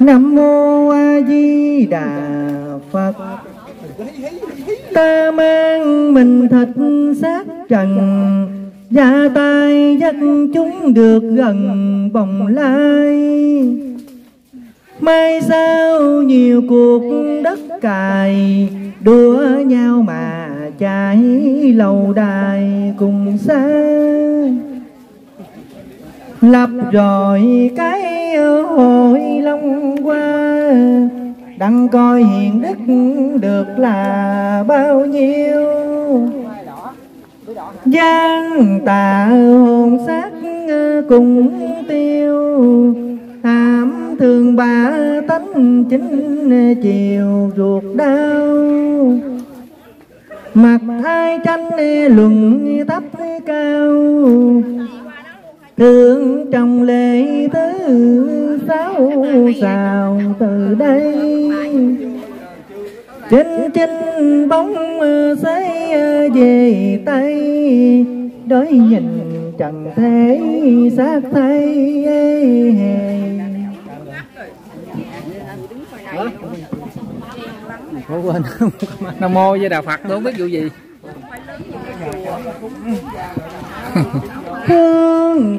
nam mô a di đà phật. Ta mang mình thịt xác trần và tay dắt chúng được gần bồng lai. Mai sau nhiều cuộc đất cài đua nhau mà chạy lâu đài cùng xa lập rồi cái hội long qua đặng coi hiện đức được là bao nhiêu. Gian tà hồn xác cùng tiêu hàm thường ba tánh chính chiều ruột đau. Mặt hai tranh luận thấp cao thương trong lễ thứ sáu xào từ đây. Trên chinh bóng xây về tay đói nhìn trần thế xác thay Ủa quên Nam mô với Đà Phật tôi không biết vụ gì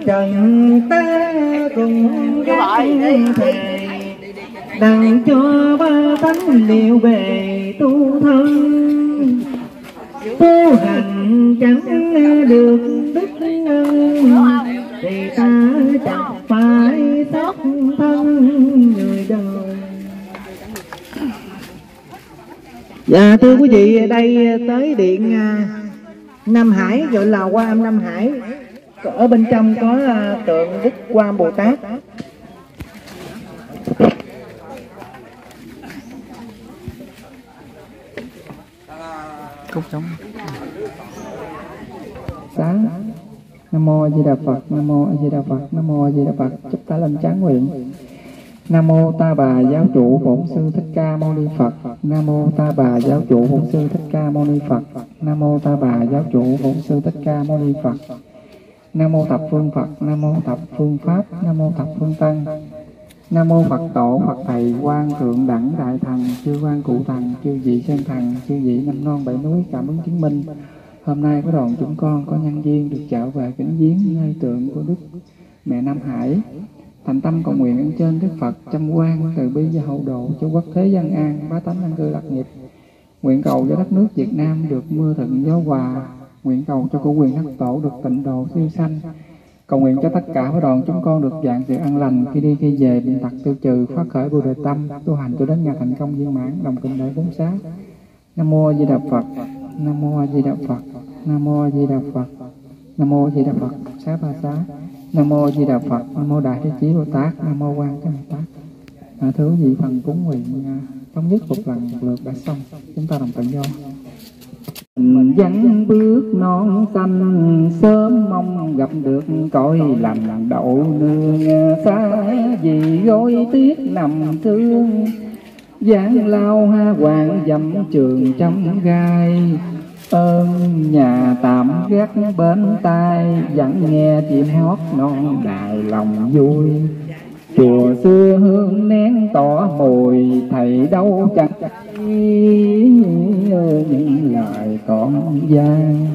trần ta cùng gác thề. Đặng cho ba tánh liệu bề tu thân. Tu hành chẳng được đức Thì ta chẳng phải xác thân người đời. Dạ thưa quý vị đây tới điện à, Nam Hải gọi là Hoa Âm Nam Hải ở bên trong có à, tượng Đức Quan Bồ Tát Cúc sống sáng Nam mô A Di Đà Phật Nam mô A Di Đà Phật Nam mô A Di Đà Phật chúc ta lên tráng nguyện Nam mô Ta Bà Giáo chủ Bổn sư Thích Ca Mâu Ni Phật. Nam mô Ta Bà Giáo chủ Bổn sư Thích Ca Mâu Ni Phật. Nam mô Ta Bà Giáo chủ Bổn sư Thích Ca Mâu Ni Phật. Nam mô Thập Phương Phật. Nam mô Thập Phương Pháp. Nam mô Thập Phương Tăng. Nam mô Phật Tổ, Phật Thầy, Quan Thượng Đẳng Đại Thần, Chư Quan Cụ Thần, Chư Vị Sơn Thần, Chư Vị Năm Non Bảy Núi, Cảm ứng chứng minh Hôm nay có đoàn chúng con, có nhân duyên được trở về kính viếng nơi tượng của Đức Mẹ Nam Hải thành tâm cầu nguyện ơn trên Đức Phật trăm quan từ bi và hậu độ cho quốc thế dân an, bá tánh an cư lạc nghiệp nguyện cầu cho đất nước Việt Nam được mưa thuận gió hòa nguyện cầu cho cổ quyền thất tổ được tịnh độ siêu sanh. Cầu nguyện cho tất cả với đoàn chúng con được dạng sự an lành khi đi khi về bệnh tật tiêu trừ phát khởi bồ đề tâm tu hành cho đến nhà thành công viên mãn đồng kinh đại bốn sát. nam mô a di đà phật. Nam mô a di đà phật. Nam mô a di đà phật. Nam mô a di đà phật. Xá ba xá. Nam mô di đà phật. Nam mô đại thế chí bồ tát. Nam mô quan thế bồ tát. À, thưa quý vị phần cúng nguyện à, thống nhất một lần một lượt đã xong. Chúng ta đồng tự do Dẫn bước non xanh, sớm mong gặp được cõi làm đậu nương. Xa vì gối tiếc nằm thương giảng lao ha hoàng dặm trường trăm gai. Ơn nhà tạm gác bên tai, vẫn nghe chim hót non đài lòng vui. Chùa xưa hương nén tỏ mùi, thầy đâu chẳng những lời còn gian.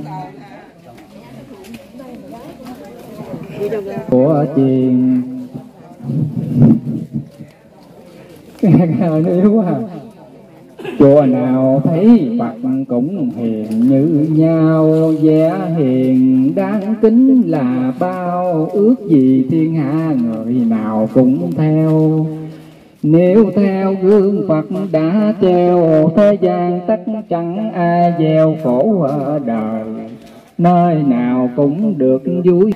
Của chiền. Yếu quá. À chùa nào thấy phật cũng hiền như nhau, vẻ hiền đáng kính là bao. Ước gì thiên hạ người nào cũng theo nếu theo gương Phật đã treo Thế gian tất chẳng ai gieo khổ ở đời. Nơi nào cũng được vui.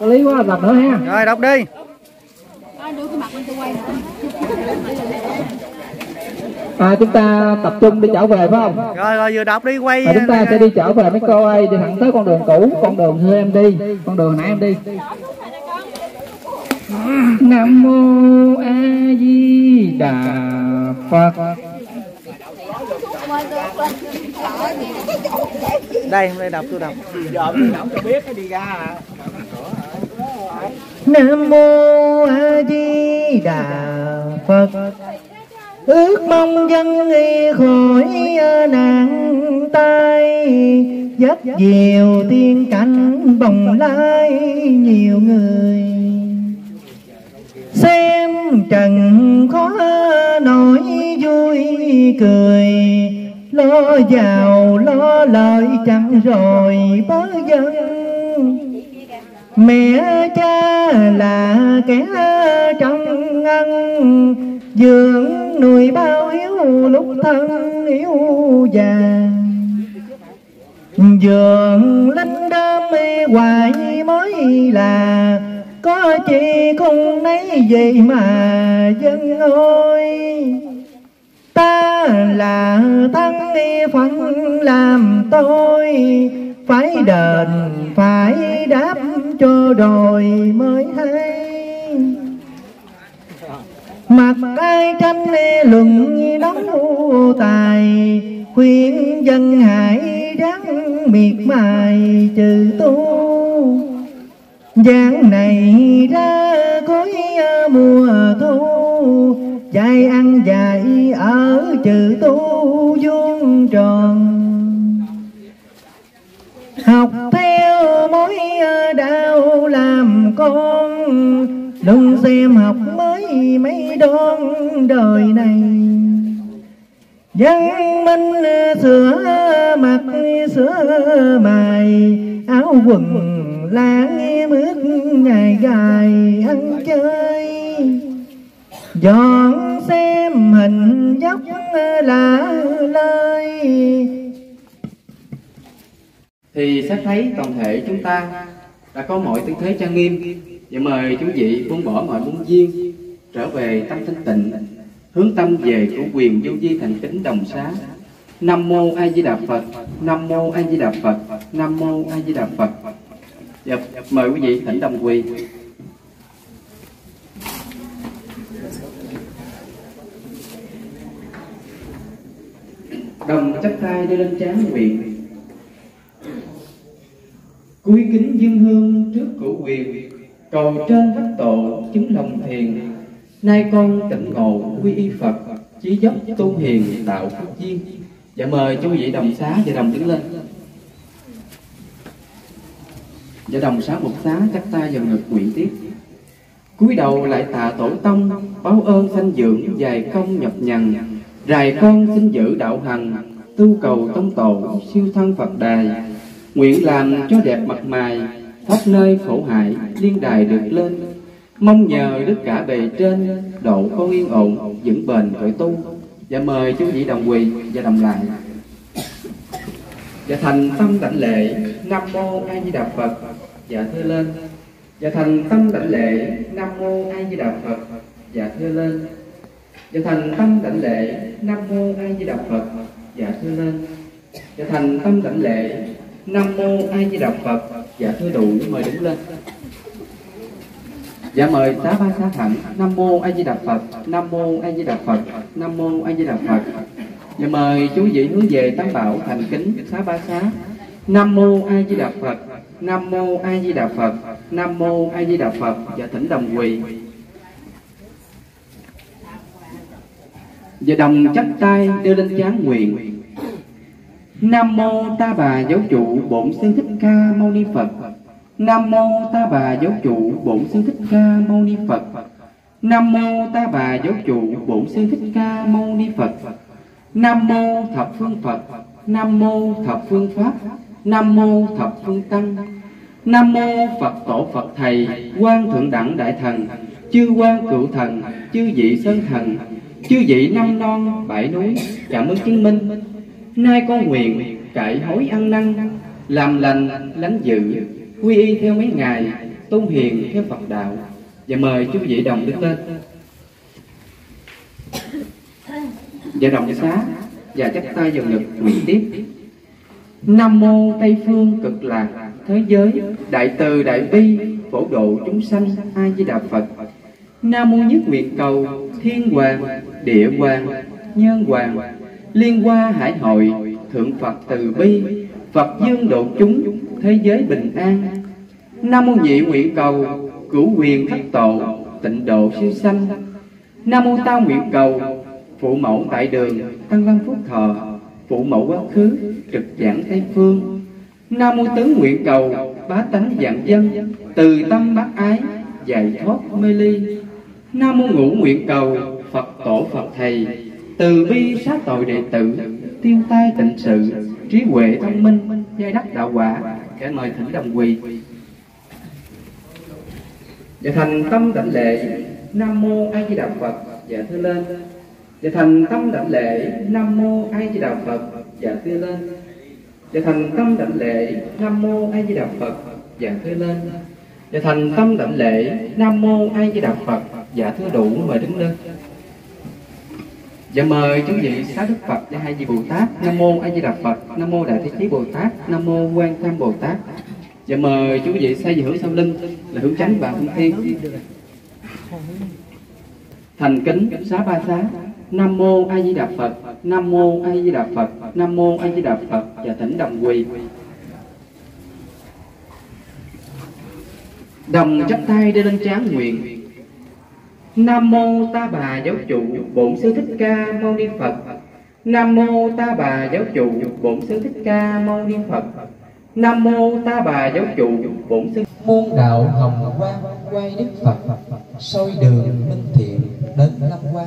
Có lý quá đọc nữa ha. Rồi đọc đi. À, chúng ta tập trung đi trở về phải không? Rồi rồi vừa đọc đi quay và chúng ta sẽ đi trở về mấy cô ơi đi thẳng tới con đường cũ con đường thưa em đi con đường nãy em đi nam mô a di đà phật. Đây hôm nay đọc tôi đọc. Biết đi ra nam mô a di đà phật. Ước mong dân y khỏi nạn tai. Dắt diều tiên cảnh bồng lai nhiều người xem trần khó nổi vui cười. Lo giàu, lo lợi chẳng rồi bớ dân mẹ cha là kẻ trong ngăn. Dưỡng nuôi bao hiếu lúc thân yếu già. Dường linh đam mê hoài mới là có chi không nấy vậy mà dân ơi. Ta là tăng phận làm tôi. Phải đền, phải đáp cho đòi mới hay. Mặt ai tranh luận đấu tài, khuyên dân hãy ráng miệt mài trừ tu. Giang này ra cuối à, mùa thu. Chạy ăn dạy ở trừ tu, vuông tròn. Học theo mối à, đạo làm con. Đừng xem học mới mấy đón đời này. Dân minh à, sửa mặt, sửa mày Áo quần lãng bước ngày dài ăn chơi. Dọn xem hình dốc là lời. Thì sẽ thấy toàn thể chúng ta đã có mọi tư thế trang nghiêm. Và mời quý vị buông bỏ mọi muốn duyên, trở về tâm thanh tịnh, hướng tâm về của quyền vô vi thành kính đồng xá. Nam mô a di đà phật, nam mô a di đà phật, nam mô a di đà phật. Dạ, dạ, mời quý vị thỉnh đồng quỳ. Đồng chắp tay đưa lên trán nguyện. Cúi kính dương hương trước cửu quyền, cầu trên thất tổ chứng lòng thiền. Nay con tỉnh ngộ quy y Phật, chí dốc tu hiền tạo phước duyên. Dạ mời chú vị đồng xá và đồng đứng lên và đồng xá một xá chắc tay vào ngực nguyện tiếp. Cúi đầu lại tạ tổ tông, báo ơn sanh dưỡng dài công nhập nhằn rài con xin giữ đạo hành tu cầu tông tổ siêu thân phật đài. Nguyện làm cho đẹp mặt mày, khắp nơi khổ hại liên đài được lên. Mong nhờ đức cả bề trên, độ con yên ổn, vững bền khởi tu. Và mời chú vị đồng quỳ và đồng lại. Và thành tâm đảnh lễ, nam mô a di đà phật dạ thưa lên. Và thành tâm đảnh lễ nam mô a di đà phật. Dạ thưa lên. Và thành tâm đảnh lễ nam mô a di đà phật. Dạ thưa lên. Và thành tâm đảnh lễ nam mô a di đà phật. Dạ thưa đủ, mời đứng lên. Dạ mời xá ba xá thẳng Nam mô A Di Đà Phật. Nam mô A Di Đà Phật. Nam mô A Di Đà Phật. Dạ mời chú vị hướng về Tam Bảo thành kính xá ba xá Nam mô A Di Đà Phật. Nam mô A Di Đà Phật. Nam mô A Di Đà Phật. Và thỉnh đồng quỳ. Và đồng chắp tay đưa lên chán nguyện. Nam mô Ta Bà Giáo chủ Bổn Sư Thích Ca Mâu Ni Phật. Nam mô Ta Bà Giáo chủ Bổn Sư Thích Ca Mâu Ni Phật. Nam mô Ta Bà Giáo chủ Bổn Sư Thích Ca Mâu Ni Phật. Nam mô Thập Phương Phật. Nam mô Thập Phương Pháp. Nam mô Thập Phương Tăng. Nam mô Phật Tổ Phật Thầy, Quan Thượng Đẳng Đại Thần, Chư quan cựu thần, Chư vị Sơn Thần, Chư vị năm non bảy núi. Cảm ơn chứng minh. Nay con nguyện cải hối ăn năn, Làm lành, lánh dự, Quy y theo mấy ngày Tôn hiền theo Phật đạo. Và mời chú vị đồng đứng lên Và dạ, đồng dạ xá. Dạ, Và chắp tay vào ngực, nguyện tiếp. Nam mô Tây phương cực lạc thế giới, đại từ đại bi, phổ độ chúng sanh, a di đà phật. Nam mô nhất nguyện cầu, thiên hoàng, địa hoàng, nhân hoàng, liên hoa hải hội, thượng phật từ bi, phật dương độ chúng, thế giới bình an. Nam mô nhị nguyện cầu, cửu quyền thất tổ, tịnh độ siêu sanh. Nam mô tao nguyện cầu, phụ mẫu tại đường, tăng văn phúc thọ phụ mẫu quá khứ, trực giảng tây phương. Nam mô tứ nguyện cầu bá tánh dạng dân, từ tâm bác ái, giải thoát mê ly. Nam mô ngũ nguyện cầu phật tổ phật thầy. Từ bi sát tội đệ tử, tiêu tai tịnh sự, trí huệ thông minh, giai đắc đạo quả. Kẻ mời thỉnh đồng quỳ. Và thành tâm tịnh lệ, nam mô a di đà phật. Dạ thưa lên và thành tâm đảnh lễ, nam mô a di đà phật. Và thưa lên. Và thành tâm đảnh lễ, nam mô a di đà phật. Và thưa lên. Và thành tâm đảnh lễ, nam mô a di đà phật. Và thưa đủ mời đứng lên. Dạ mời chúng vị xá Đức Phật và hai vị Bồ Tát. Nam mô A Di Đà Phật. Nam mô Đại Thế Chí Bồ Tát. Nam mô Quan Tham Bồ Tát. Dạ mời chú vị xây hưởng sau linh là hướng chánh và phương thiên. Thành kính xá ba xá. Nam mô A Di Đà Phật. Nam mô A Di Đà Phật. Nam mô A Di Đà Phật và thỉnh đồng quỳ. Đồng chắp tay đưa lên trán nguyện. Nam mô Ta Bà Giáo chủ Bổn Sư Thích Ca Mâu Ni Phật. Nam mô Ta Bà Giáo chủ Bổn Sư Thích Ca Mâu Ni Phật. Nam mô Ta Bà Giáo chủ Bổn Sư môn đạo hồng quang quay đức phật, soi đường minh thiện đến lâm quan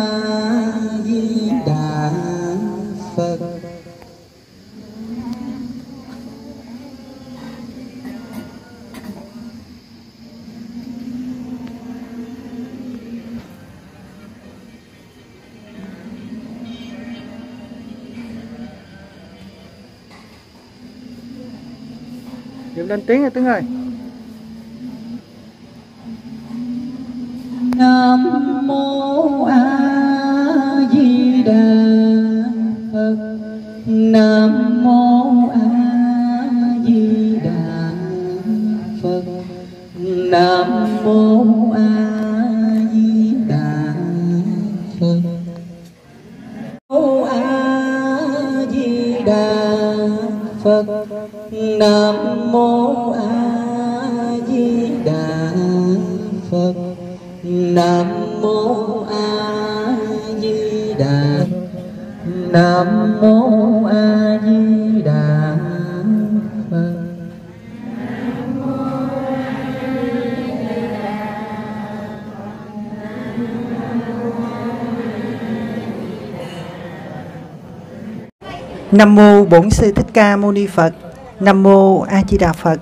Niệm lên tiếng rồi Tướng ơi Nam mô A Di Đà Phật. Nam mô A Di Đà Phật. Nam mô A Di Đà Phật. Mô A Di Đà Phật. Nam mô A Di Đà Phật Nam mô A Di Đà Nam mô A Di Đà Phật Nam mô Bổn sư Thích Ca Mâu Ni Phật. Nam mô A Di Đà Phật.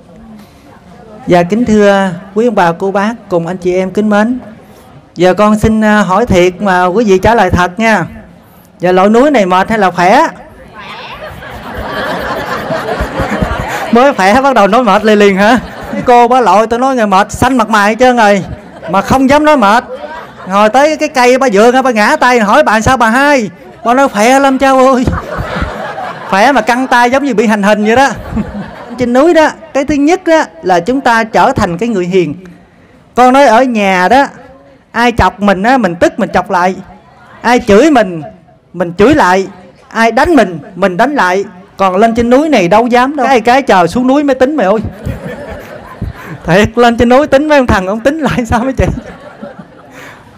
Dạ kính thưa quý ông bà cô bác cùng anh chị em kính mến. Giờ con xin à, hỏi thiệt mà quý vị trả lời thật nha. Giờ lội núi này mệt hay là khỏe? Mới khỏe bắt đầu nói mệt liền liền hả? Cô bá lội tôi nói người mệt xanh mặt mày hết trơn rồi mà không dám nói mệt. Ngồi tới cái cây bà dượng bà ngã tay hỏi bà sao bà hai? Bà nói khỏe lắm cháu ơi khỏe mà căng tay giống như bị hành hình vậy đó. Trên núi đó cái thứ nhất đó là chúng ta trở thành cái người hiền. Con nói ở nhà đó ai chọc mình á mình tức mình chọc lại. Ai chửi mình mình chửi lại. Ai đánh mình mình đánh lại. Còn lên trên núi này đâu dám đâu. Cái cái chờ xuống núi mới tính mày ơi. Thiệt lên trên núi tính mấy ông thằng ông tính lại sao mấy chị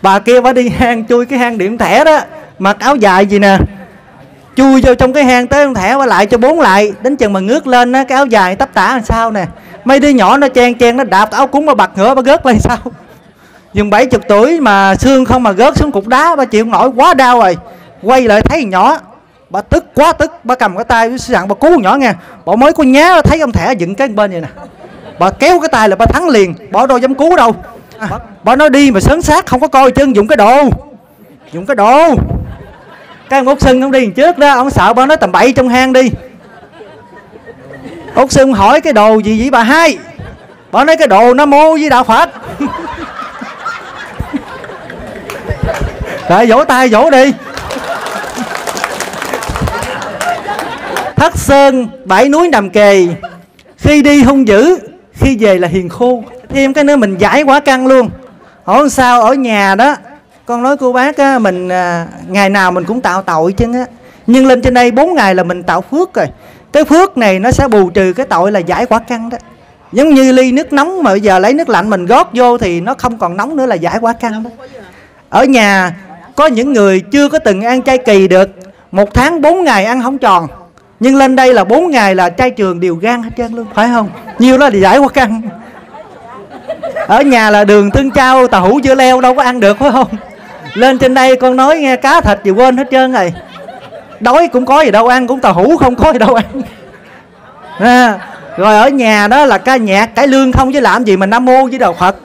bà kia bà đi hang chui cái hang điểm thẻ đó mặc áo dài gì nè chui vô trong cái hang tới con thẻ qua lại cho bốn lại. Đến chừng mà ngước lên á cái áo dài tắp tả làm sao nè. Mấy đứa nhỏ nó chen chen nó đạp áo cúng mà bật ngửa bà gớt lên sao? Dùng bảy chục tuổi mà xương không mà gớt xuống cục đá bà chịu nổi quá đau rồi. Quay lại thấy thằng nhỏ bà tức quá tức. Bà cầm cái tay sẵn bà cứu nhỏ nha bà mới có nhá thấy ông thẻ dựng cái bên vậy nè. Bà kéo cái tay là bà thắng liền. Bỏ đâu dám cứu đâu. À, bà nói đi mà sớm sát không có coi chân dùng cái đồ. Dùng cái đồ cái ông út sưng ông đi trước đó, ông sợ bà nói tầm bậy trong hang đi. Út sưng hỏi cái đồ gì vậy bà hai? Bà nói cái đồ nó mô với đạo phật. Rồi vỗ tay, vỗ đi. Thất sơn bảy núi nằm kề. Khi đi hung dữ, khi về là hiền khô. Thêm cái nữa mình giải quá căng luôn. Hỏi sao, ở nhà đó con nói cô bác á, mình à, ngày nào mình cũng tạo tội chứ á? Nhưng lên trên đây 4 ngày là mình tạo phước rồi. Cái phước này nó sẽ bù trừ cái tội là giải quả căn đó. Giống như ly nước nóng mà bây giờ lấy nước lạnh mình gót vô thì nó không còn nóng nữa là giải quả căn đó. Ở nhà có những người chưa có từng ăn chay kỳ được. Một tháng 4 ngày ăn không tròn. Nhưng lên đây là 4 ngày là chay trường đều gan hết trơn luôn. Phải không? Nhiều đó thì giải quả căn. Ở nhà là đường tương trao tàu hủ dưa leo đâu có ăn được phải không? Lên trên đây con nói nghe cá thịt gì quên hết trơn rồi. Đói cũng có gì đâu ăn cũng tàu hủ không có gì đâu ăn. À, rồi ở nhà đó là ca nhạc cải lương không chứ làm gì mà nam mô với đầu phật.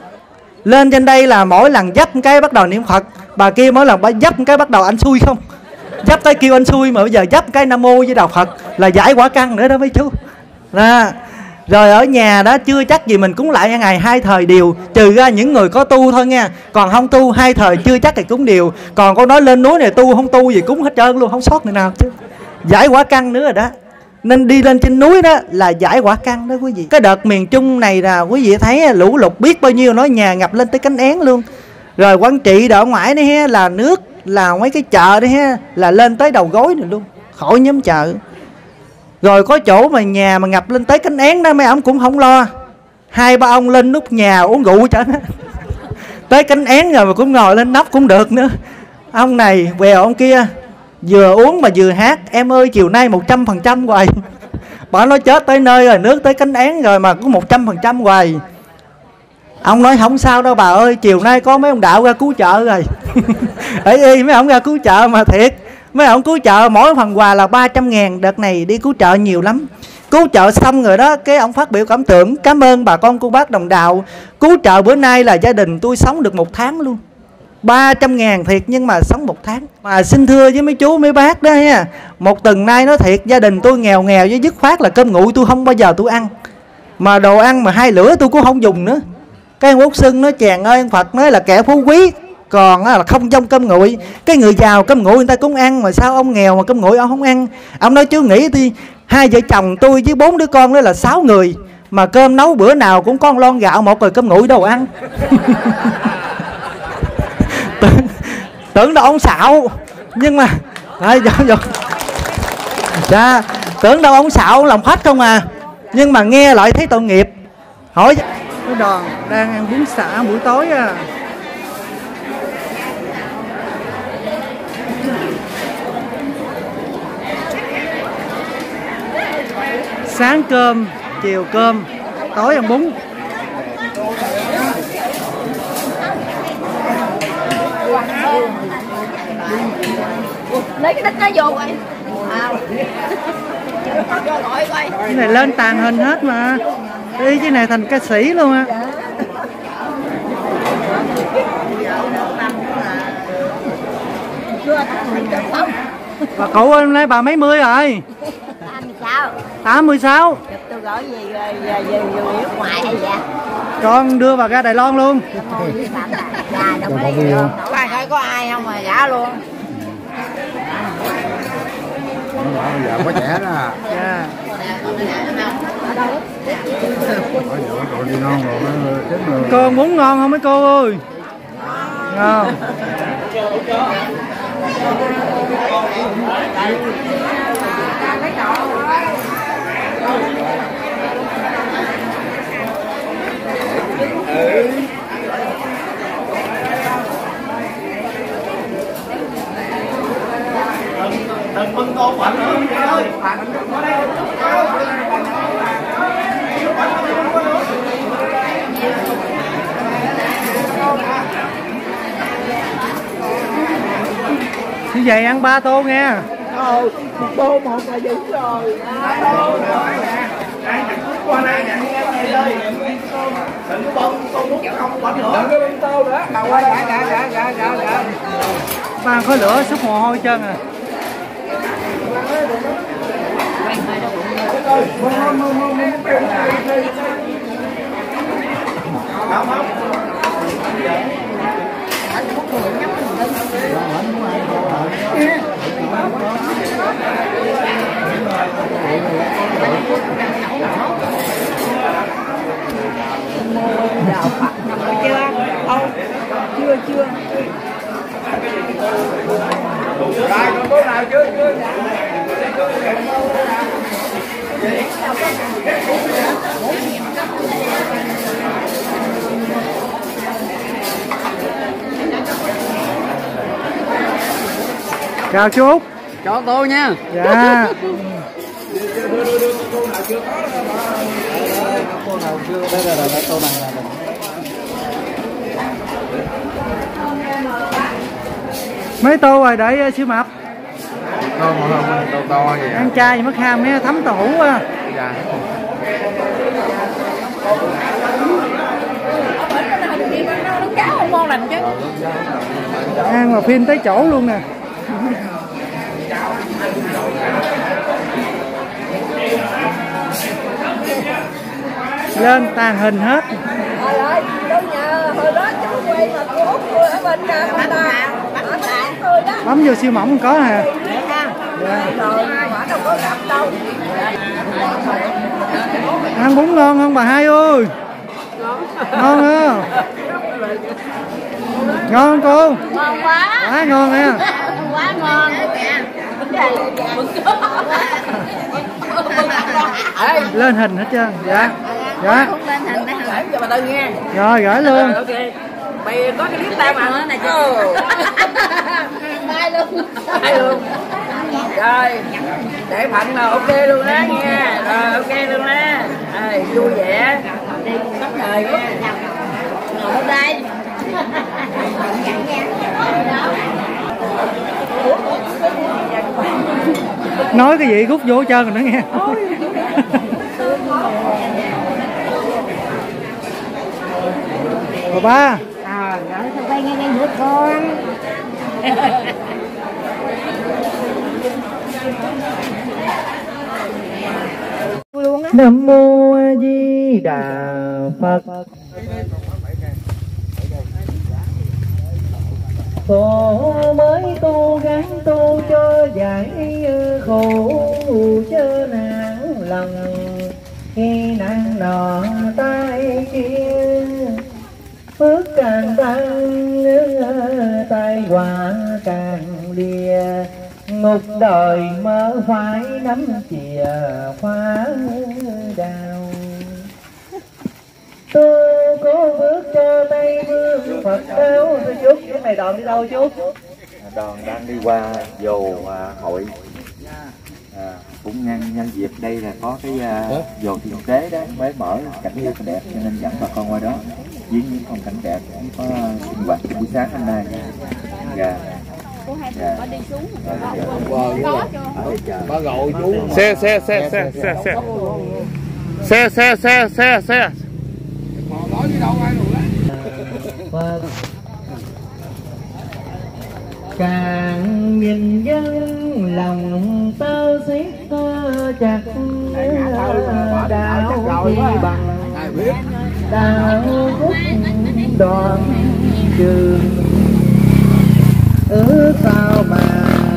Lên trên đây là mỗi lần dấp cái bắt đầu niệm phật. Bà kia mỗi lần bà dấp cái bắt đầu anh xui không? Dấp cái kêu anh xui mà bây giờ dấp cái nam mô với đạo phật là giải quả căng nữa đó mấy chú. Là rồi ở nhà đó chưa chắc gì mình cúng lại ngày hai thời điều trừ ra những người có tu thôi nha. Còn không tu, hai thời chưa chắc thì cúng điều còn con nói lên núi này tu, không tu gì cúng hết trơn luôn, không sót người nào chứ. Giải quả căng nữa rồi đó. Nên đi lên trên núi đó là giải quả căng đó quý vị. Cái đợt miền trung này là quý vị thấy lũ lụt biết bao nhiêu, nói nhà ngập lên tới cánh én luôn. Rồi quan trị ở ngoài đấy ha, là nước, là mấy cái chợ đấy ha, là lên tới đầu gối này luôn. Khỏi nhóm chợ rồi có chỗ mà nhà mà ngập lên tới cánh én đó, mấy ông cũng không lo. Hai ba ông lên nút nhà uống rượu cho nó tới cánh én rồi mà cũng ngồi lên nóc cũng được nữa. Ông này bèo ông kia, vừa uống mà vừa hát, em ơi, chiều nay một trăm phần trăm hoài. Bỏ nói chết tới nơi rồi, nước tới cánh én rồi mà cũng một trăm phần trăm hoài. Ông nói không sao đâu bà ơi, chiều nay có mấy ông đạo ra cứu chợ rồi. Ấy, y mấy ông ra cứu chợ mà thiệt mấy ông cứu trợ, mỗi phần quà là 300 ngàn, đợt này đi cứu trợ nhiều lắm. Cứu trợ xong rồi đó, cái ông phát biểu cảm tưởng, cảm ơn bà con cô bác đồng đạo. Cứu trợ bữa nay là gia đình tôi sống được một tháng luôn. 300 ngàn thiệt nhưng mà sống một tháng. Mà xin thưa với mấy chú, mấy bác đó nha Một tuần nay nó thiệt, gia đình tôi nghèo nghèo với dứt khoát là cơm nguội tôi không bao giờ tôi ăn. Mà đồ ăn mà hai lửa tôi cũng không dùng nữa. Cái ông Út sưng nói, chàng ơi, ông Phật nói là kẻ phú quý còn là không trong cơm nguội. Cái người giàu cơm nguội người ta cũng ăn mà sao ông nghèo mà cơm nguội ông không ăn? Ông nói chú nghĩ đi hai vợ chồng tôi với bốn đứa con đó là sáu người mà cơm nấu bữa nào cũng con lon gạo một rồi cơm nguội đâu ăn. Tưởng, tưởng đâu ông xạo nhưng mà đấy, dạ, dạ. Dạ, tưởng đâu ông xạo lòng làm khách không à. Nhưng mà nghe lại thấy tội nghiệp. Hỏi cái đoàn đang ăn bún xả buổi tối à. Sáng cơm chiều cơm tối ăn bún. Lấy cái đít nó vô à. coi. Cái này lên tàn hình hết mà. Đi cái này thành ca sĩ luôn á. Bà cụ ơi nay bà mấy mươi rồi sao 86 Chụp tôi gọi gì về về về nước ngoài hay vậy? Con đưa bà ra Đài Loan luôn. Dạ đồng có ai coi có ai không mà gả luôn? Bây giờ có trẻ đó. À. dạ Rồi đi non rồi nó chết rồi con muốn ngon bệnh ơi ngon như vậy ăn ba tô nghe. Ờ đô một là dũng rồi. Đô rồi nè ai chẳng cút qua đây nè đừng có bông tôi muốn không bánh nữa đừng có bông tao nữa mà qua đây dạ dạ dạ dạ dạ mang khói lửa sức mồ hôi chân à không không Hãy subscribe cho kênh Ghiền Mì Gõ Để không bỏ lỡ những video hấp dẫn Đào Phật chưa? Ông chưa chưa. Đây con chưa chưa. Hãy subscribe cho kênh Ghiền Mì Gõ chào chú Út. Cho tôi nha. Dạ. Mấy tô rồi đợi ờ, siêu mập. Không không to to vậy ăn chay mất ham mấy thấm tàu hũ á dạ ăn mà phim tới chỗ luôn nè lên tàn hình hết. Trời ơi, đâu nhà hồi đó cháu quay mà cô Út tôi ở bên nhà con ta. Ở tại tôi đó. Bấm vô siêu mỏng có gặp đâu. Ăn bún ngon không bà hai ơi? Ngon không ngon. Không cô? Ngon quá. Quá ngon nha Quá ngon lên hình hết trơn. Dạ. Dạ. Không lên hình hình. Cho bà Tư nghe. Rồi gửi luôn. Ok. Mày có cái clip tao mà. Này chứ Mai luôn. Mai luôn. Rồi. Để phận là ok luôn đó nha. Rồi ok luôn đó. Rồi vui vẻ. Tất đời nha Ngồi đây nói cái gì rút vô hết trơn rồi nữa nghe. Bà ba. À, rồi sao quay ngay ngay bữa con luôn á nam mô a di đà phật khổ mới tu gắng tu cho giải khổ chớ nản lòng. Khi nạn nọ tay kia, phước càng tăng, tai họa càng lìa. Ngục đời mơ phải nắm chìa khóa đào tôi có bước cho tây vương. Phật giáo tôi chút cái này đoàn đi đâu chú đoàn đang đi qua dồ à, hội. À, cũng nhân nhân dịp đây là có cái à, dồ thiền tế đó mới mở cảnh rất là đẹp cho nên dẫn bà con qua đó. Viếng những phong cảnh đẹp cũng có sinh hoạt buổi sáng hôm nay. Dạ. Dạ. xe xe xe xe xe xe. Xe xe xe xe xe Phật. Càng nhìn dân lòng tơ xiết tơ chặt đạo chi bằng đạo phúc đoàn trường. Ước sao mà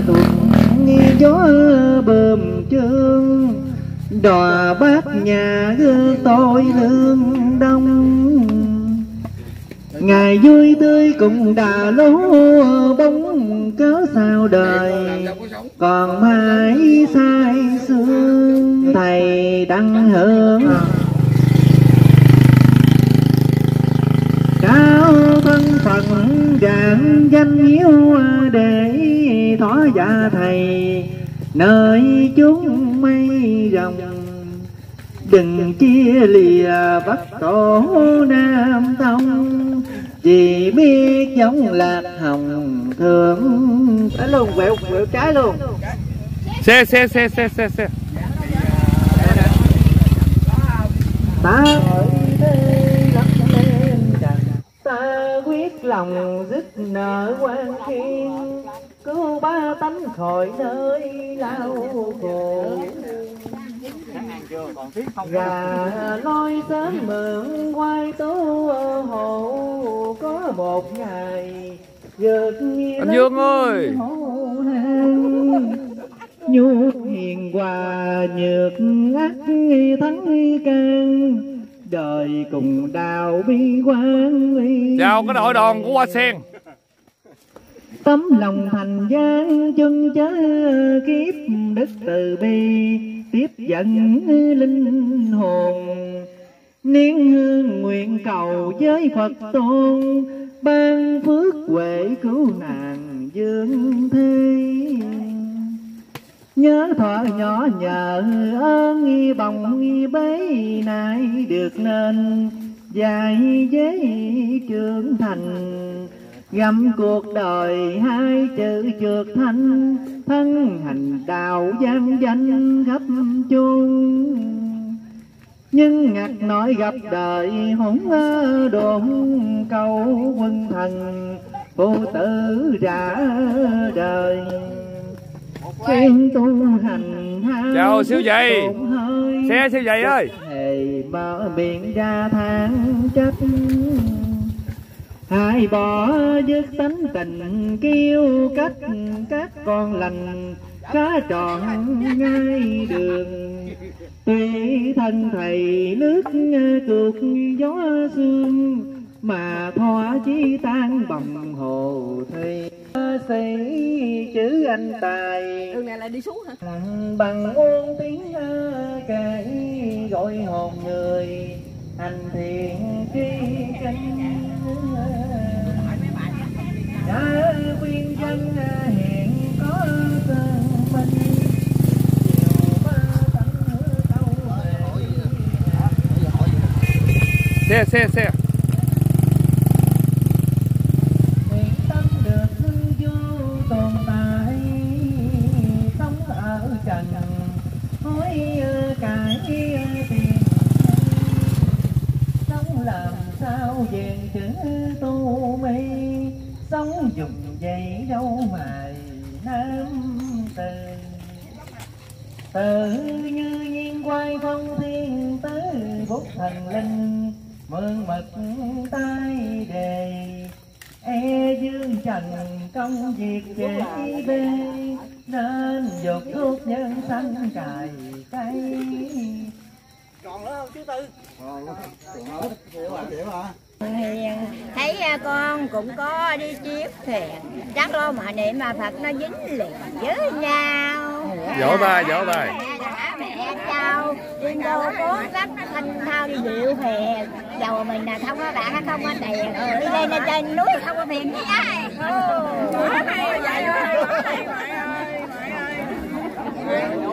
tuần nghe gió bơm chương đò bát nhà tôi lương đông ngày vui tươi cùng đà lố bóng cớ sao đời. Còn mãi sai xương thầy đăng hưởng cao thân phận rạng danh hiếu để thỏ dạ thầy. Nơi chúng mây rồng đừng chia lìa bắc tổ nam tông chỉ biết giống lạc hồng thượng trái luôn quẹo quẹo trái luôn. Xe xe xe xe xe xe. Ta ta quyết lòng dứt nợ quan khiên cứu ba tánh khỏi nơi lao khổ gà lôi sớm mượn quay tố hộ có một ngày vượt anh Dương ơi! nhu hiền hòa nhược ngắt thắng can. Đời cùng đào bi quan uy chào cái đội đoàn của hoa sen. Tấm lòng thành gian chân chớ kiếp đức từ bi tiếp dẫn linh hồn. Niên hương nguyện cầu với phật tôn, ban phước huệ cứu nàng dương thế. Nhớ thọ nhỏ nhờ ơn nghi bồng nghi bấy nay được nên dài giấy trưởng thành. Găm cuộc đời hai chữ trượt thanh thân hành đạo gian danh khắp chung nhưng ngặt nỗi gặp đời hỗn đồn câu quân thần phụ tử ra đời. Khuyên tu hành Chào siêu dày. xe siêu dày ơi. mở miệng ra than trách Hai bỏ dứt tánh tình kiêu cách các con lành khá tròn ngay đường. Tuy thân thầy nước cược gió sương Mà thoa chí tan bằng hồ thầy Xây chữ anh tài đường này lại đi xuống hả? lặng bằng ngôn tiếng kể gọi hồn người. Hành thiện tri chánh đã dân hiện có minh xe xe xe. Dùng dây đâu mài nam từ. Tự như nhiên quay phong thiên tứ bút thần linh mượn mật tay đề. E dương trần công việc chế bê nên dục thuốc nhân sanh cài cây Thì thấy à, con cũng có đi chiếc thuyền. Chắc lo mà niệm mà Phật nó dính liền với nhau. Vỗ tay vỗ tay Đã mẹ cháu Đêm đâu có rất thanh thao đi điệu hè Dầu mình là không có bạc không có tiền. Đi lên trên núi không có tiền với ai. Quá hay vậy ơi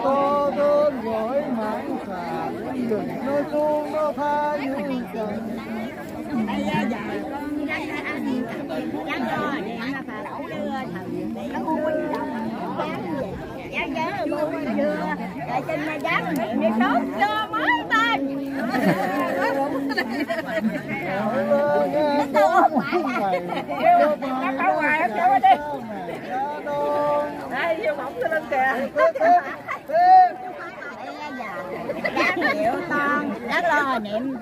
Cô đơn gọi mãi xà Đừng nói xuống nó tha như trần đây vô bóng lên kìa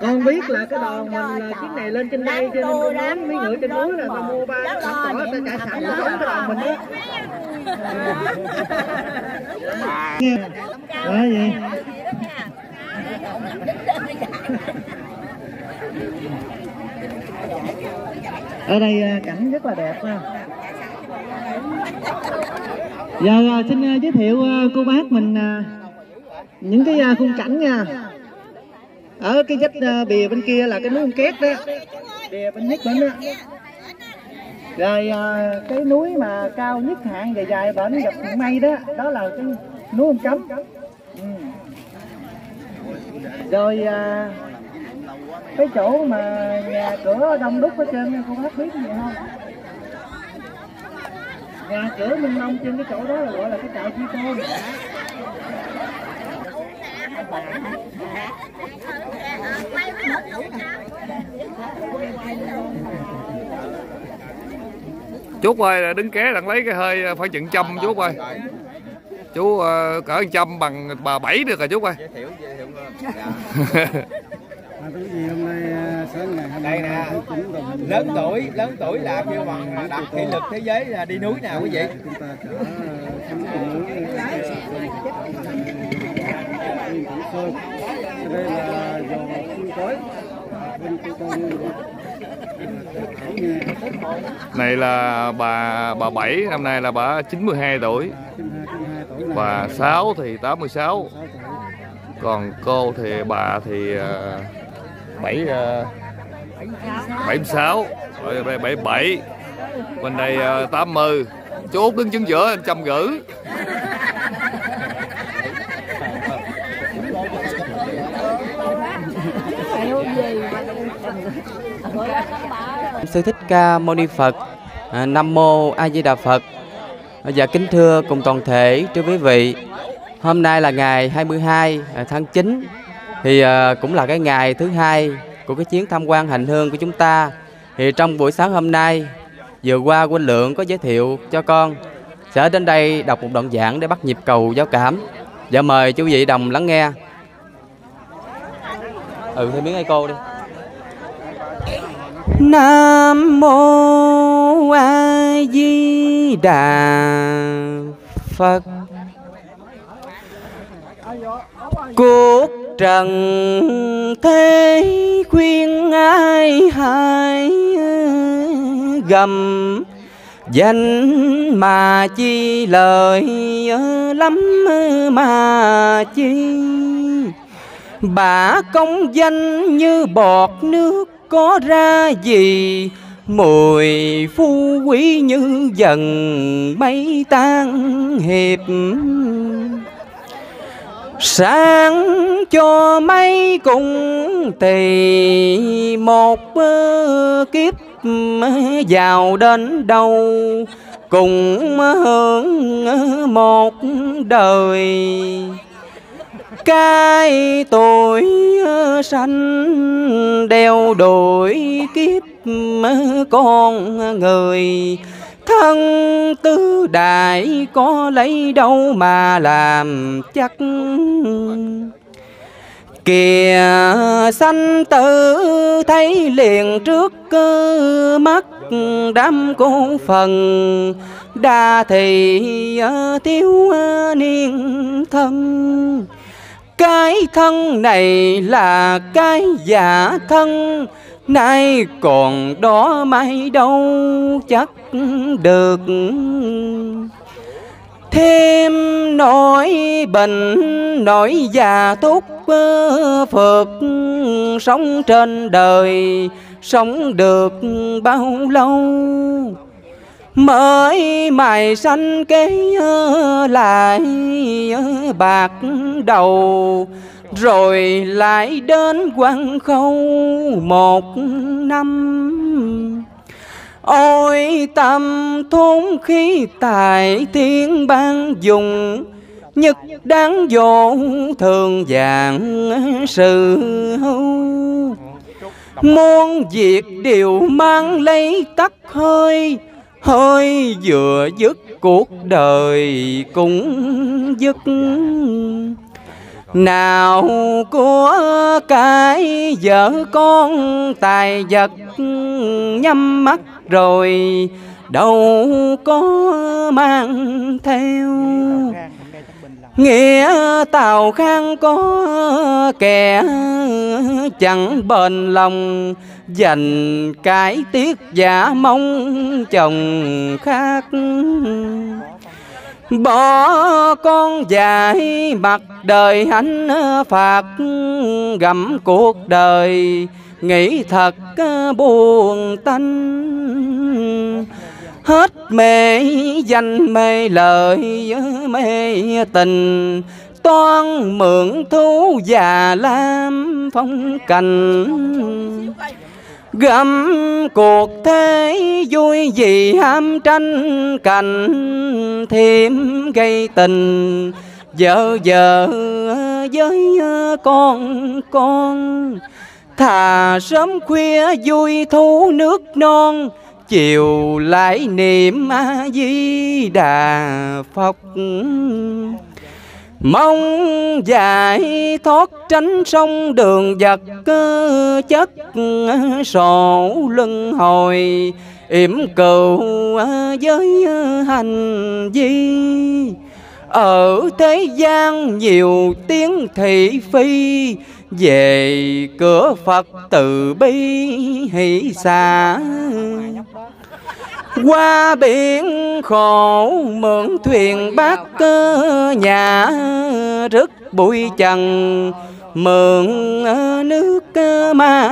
con biết là cái đòn mình là chuyến này lên trên đây cho nên con nói mấy người trên núi là ta mua ba cỏ ta chạy sẵn nó sống cái đòn mình đó. Nghe là gì ở đây à, cảnh rất là đẹp ha. Giờ à, xin à, giới thiệu cô bác mình những cái à, khung cảnh nha ở cái vách à, bìa bên kia là cái núi ông két đó. Bìa bên hết bên đó. Rồi à, cái núi mà cao nhất hạng dài dài bển gặp mây đó. Đó là cái núi ông cấm. Ừ. rồi à, cái chỗ mà nhà cửa đông đúc ở trên cô bác biết gì không? Nhà cửa minh long trên cái chỗ đó là gọi là cái chợ chi tôn chú ơi đứng ké đặng lấy cái hơi phải chừng châm chú ơi. Chú ờ, cỡ châm bằng bà bảy được rồi chú ơi. Đây nè. Lớn tuổi lớn tuổi là kêu bằng đạt thị lực thế giới là đi núi nào quý vị đây là dò này là bà bà bảy năm nay là bà 92 tuổi. Bà sáu thì 86 còn cô thì bà thì ờ, ờ, bảy bảy uh, 76 bảy đây 77 bên đây ờ, uh, 80 chú Út đứng chứng giữa trăm gửi sư thích ca mâu ni phật. À, nam mô a di đà phật. Dạ kính thưa cùng toàn thể thưa quý vị. Hôm nay là ngày 22 à, tháng 9 thì à, cũng là cái ngày thứ hai của cái chuyến tham quan hành hương của chúng ta. Thì trong buổi sáng hôm nay vừa qua quân lượng có giới thiệu cho con sẽ đến đây đọc một đoạn giảng để bắt nhịp cầu giáo cảm. Dạ mời chú vị đồng lắng nghe. Ừ thêm miếng ai cô đi. Nam mô A Di Đà Phật. Cuộc trần thế khuyên ai hay gầm, danh mà chi lời lắm mà chi bả công danh như bọt nước có ra gì? Mùi phu quý như dần mây tan hiệp. Sáng cho mây cùng tỳ, một kiếp vào đến đâu cùng hướng một đời cái tội ờ, sanh đeo đổi kiếp ờ, con người. Thân tứ đại có lấy đâu mà làm chắc? Kìa sanh tử thấy liền trước cơ mắt đám cô phần. Đa thì thiếu niên thân cái thân này là cái giả thân, Nay còn đó mai đâu chắc được. Thêm nỗi bệnh nỗi già túc ờ, Phật Sống trên đời, Sống được bao lâu? Mới mài xanh kế lại bạc đầu. Rồi lại đến quan khâu một năm. Ôi tâm thốn khí tài thiên ban dùng nhất đáng vô thường dạng sự hữu muôn việc đều mang lấy tắt hơi hơi vừa dứt cuộc đời cũng dứt. Nào của cái vợ con tài vật nhắm mắt rồi, đâu có mang theo. Nghĩa tàu khang có kẻ chẳng bền lòng dành cái tiếc giả mong chồng khác. Bỏ con dài mặt đời anh phạt, gặm cuộc đời nghĩ thật buồn tanh. Hết mê danh mê lời mê tình, toan mượn thú già lam phong cảnh gặm cuộc thế vui vì ham tranh, cành thêm gây tình. Vợ vợ với con con thà sớm khuya vui thu nước non, chiều lại niệm a di đà phật mong giải thoát tránh sông đường vật, cơ chất, sổ lưng hồi. Yểm cầu với hành vi. Ở thế gian nhiều tiếng thị phi, về cửa Phật từ bi hỷ xả qua biển khổ mượn thuyền bát cơ, nhà rất bụi trần mượn ờ, nước ờ, ma.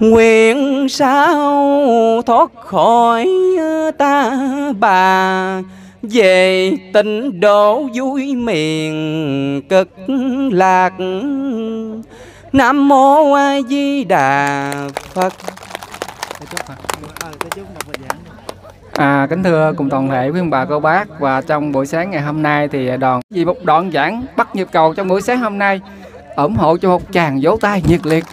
Nguyện sao thoát khỏi ờ, ta bà? Về tịnh độ vui miền cực lạc. Nam mô a di đà phật. À, kính thưa cùng toàn thể quý ông bà cô bác và trong buổi sáng ngày hôm nay thì đoàn vì một đoạn giảng bắt nhịp cầu trong buổi sáng hôm nay ủng hộ cho một chàng vỗ tay nhiệt liệt.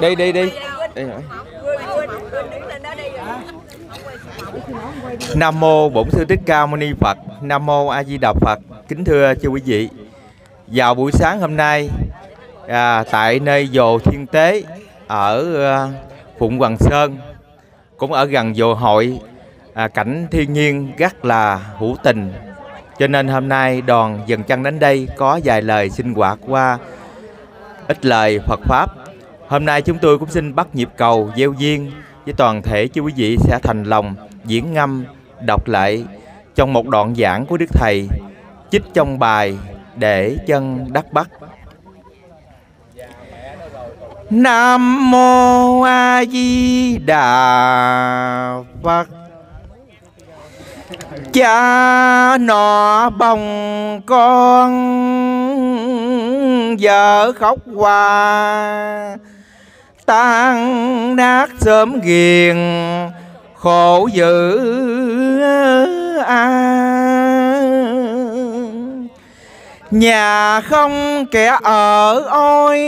đi đi đi đi rồi Nam mô Bổn sư Thích Ca Mâu Ni Phật. Nam mô A Di Đà Phật. Kính thưa chư quý vị. Vào buổi sáng hôm nay à, tại nơi dồ Thiên Tế ở à, Phụng Hoàng Sơn cũng ở gần dồ hội à, cảnh thiên nhiên rất là hữu tình. Cho nên hôm nay đoàn dần chân đến đây có vài lời sinh hoạt qua ít lời Phật pháp. Hôm nay chúng tôi cũng xin bắt nhịp cầu gieo duyên với toàn thể chư quý vị sẽ thành lòng diễn ngâm đọc lại trong một đoạn giảng của Đức Thầy chích trong bài để chân đắc bắc. Nam mô A Di Đà Phật. Cha nọ bồng con, vợ khóc hoa tan nát sớm ghiền, khổ dữ a nhà không kẻ ở ôi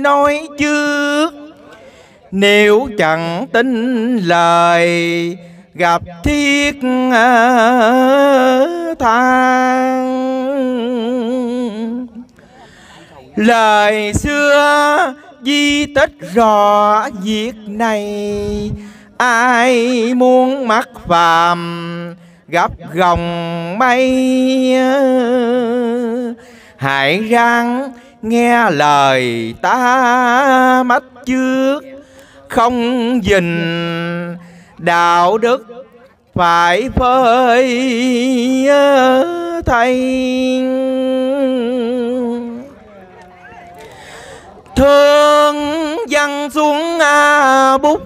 nói trước. Nếu chẳng tin lời, gặp thiết à, than. Lời xưa di tích rõ việc này, ai muốn mắc phàm gấp gồng mây. Hãy răng nghe lời ta mắt trước không dình đạo đức phải phơi thay. Thương dân xuống à, bút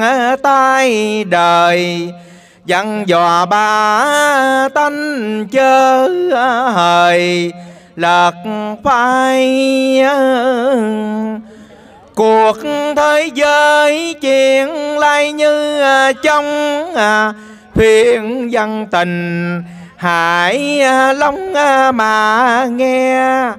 à, tay đời dặn dò ba tánh chớ hời lật phai, cuộc thế giới chuyện lai như trong phiền dân tình, hải long mà nghe.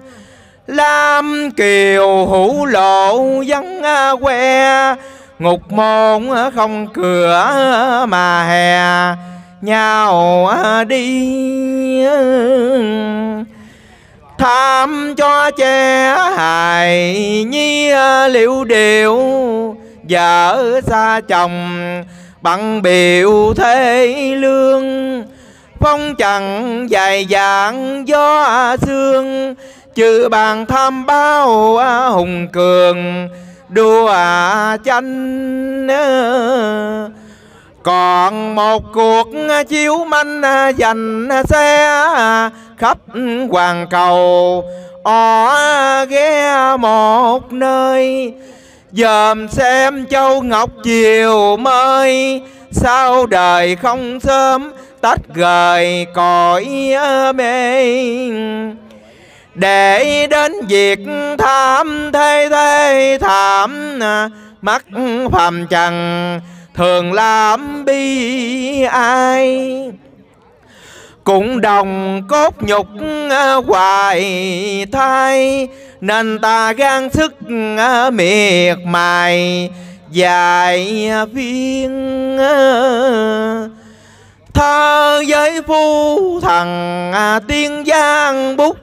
Lam kiều hữu lộ vắng que Ngục môn không cửa mà hè, nhau đi. Tham cho che hài nhi liệu điều Vợ xa chồng bằng biểu thế lương. Phong trần dài dạng gió sương chữ bàn tham bao hùng cường đua tranh ờ, còn một cuộc chiếu manh ờ, dành ờ, xe khắp hoàng cầu. Ó ghé một nơi, dòm xem châu ngọc chiều mới. Sao đời không sớm, tách rời cõi mê để đến việc tham thế thế thảm à, mắt phàm trần, thường làm bi ai. Cũng đồng cốt nhục à, hoài thai, nên ta gan sức à, miệt mài, dài viên thơ với phu thằng à, tiên giang bút.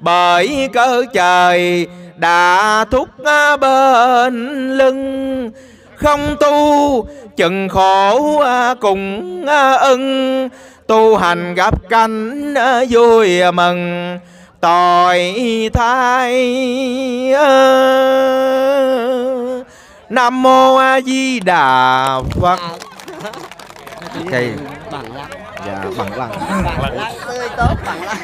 Bởi cơ trời đã thúc à, bên lưng. Không tu chừng khổ à, cùng à, ưng. Tu hành gặp cảnh à, vui mừng tội thai nam mô a di đà phật cây. dạ bằng lăng tươi tốt bằng lăng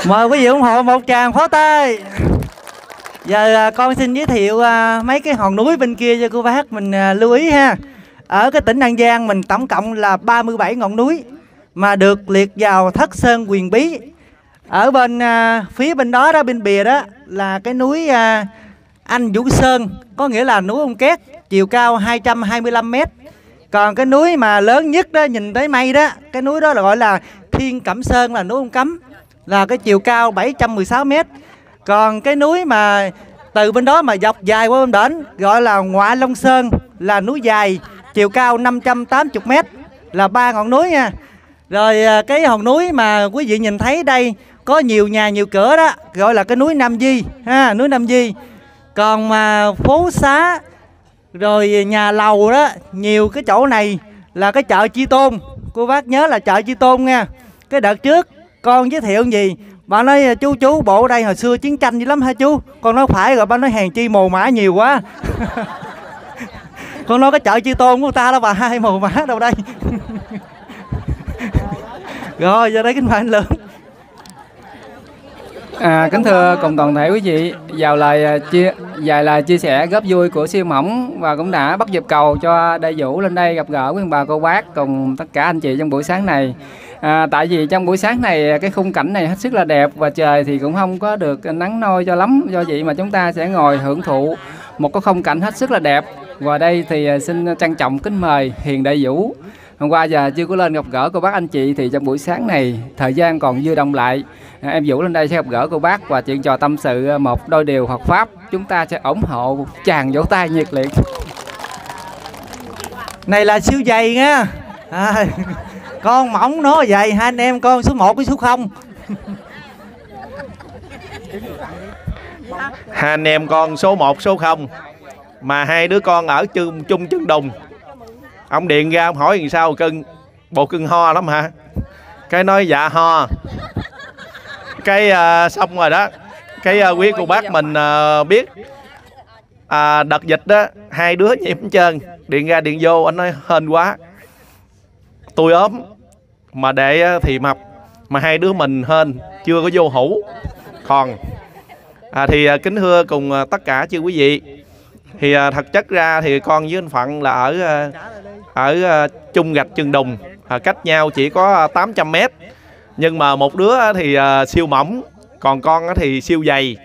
mời quý vị ủng hộ một tràng pháo tay. Giờ à, con xin giới thiệu à, mấy cái hòn núi bên kia cho cô bác mình à, lưu ý ha. Ở cái tỉnh An Giang mình tổng cộng là 37 ngọn núi mà được liệt vào thất sơn quyền bí. Ở bên à, phía bên đó đó bên bìa đó là cái núi à, Anh Vũ Sơn có nghĩa là núi ông Két chiều cao 225 mét còn cái núi mà lớn nhất đó, nhìn thấy mây đó, cái núi đó là gọi là Thiên Cẩm Sơn, là núi ông Cấm. Là cái chiều cao 716 mét. Còn cái núi mà từ bên đó mà dọc dài qua bên đỉnh gọi là Ngoại Long Sơn, là núi dài, chiều cao 580 mét, là ba ngọn núi nha. Rồi à, cái hòn núi mà quý vị nhìn thấy đây, có nhiều nhà nhiều cửa đó, gọi là cái núi Nam Di, ha, núi Nam Di. Còn mà phố xá rồi à, nhà lầu đó, nhiều cái chỗ này là cái chợ Chi Tôn. Cô bác nhớ là chợ Chi Tôn nha. Cái đợt trước, con giới thiệu gì? Bà nói à, chú chú, bộ ở đây hồi xưa chiến tranh dữ lắm hả chú? Con nói phải rồi, bà nói hàng chi mồ mã nhiều quá. Con nói cái chợ Chi Tôn của ta đó bà, hai mồ mã đâu đây. Rồi, giờ đây kính mời anh lượng À, kính thưa cùng toàn thể quý vị, vào lời à, chia dài lời chia sẻ góp vui của siêu mỏng và cũng đã bắt dịp cầu cho đại vũ lên đây gặp gỡ quý bà cô bác cùng tất cả anh chị trong buổi sáng này. À, tại vì trong buổi sáng này à, cái khung cảnh này hết sức là đẹp và trời thì cũng không có được nắng nôi cho lắm, do vậy mà chúng ta sẽ ngồi hưởng thụ một cái khung cảnh hết sức là đẹp. Và đây thì à, xin trân trọng kính mời Hiền Đại Vũ Hôm qua giờ chưa có lên gặp gỡ cô bác anh chị thì trong buổi sáng này thời gian còn dư đông lại em Vũ lên đây sẽ gặp gỡ cô bác và chuyện trò tâm sự một đôi điều Phật pháp. Chúng ta sẽ ủng hộ chàng vỗ tay nhiệt liệt. Này là siêu dày nha à, con mỏng nó dày. Hai anh em con số 1 với số 0 hai anh em con số 1 số 0 mà hai đứa con ở chung chung chân đùng ông điện ra ông hỏi làm sao cưng? Bộ cưng ho lắm hả? Cái nói dạ ho cái uh, xong rồi đó. Cái uh, quý cô bác mình uh, biết. À, đợt dịch đó hai đứa nhiễm hết trơn điện ra điện vô anh nói hên quá. Tôi ốm mà để thì mập mà hai đứa mình hên chưa có vô hủ còn à, thì à, kính thưa cùng à, tất cả chư quý vị. Thì à, thật chất ra thì con với anh phận là ở à, ở à, chung gạch chân đùng à, cách nhau chỉ có 800 mét nhưng mà một đứa thì uh, siêu mỏng còn con thì siêu dày.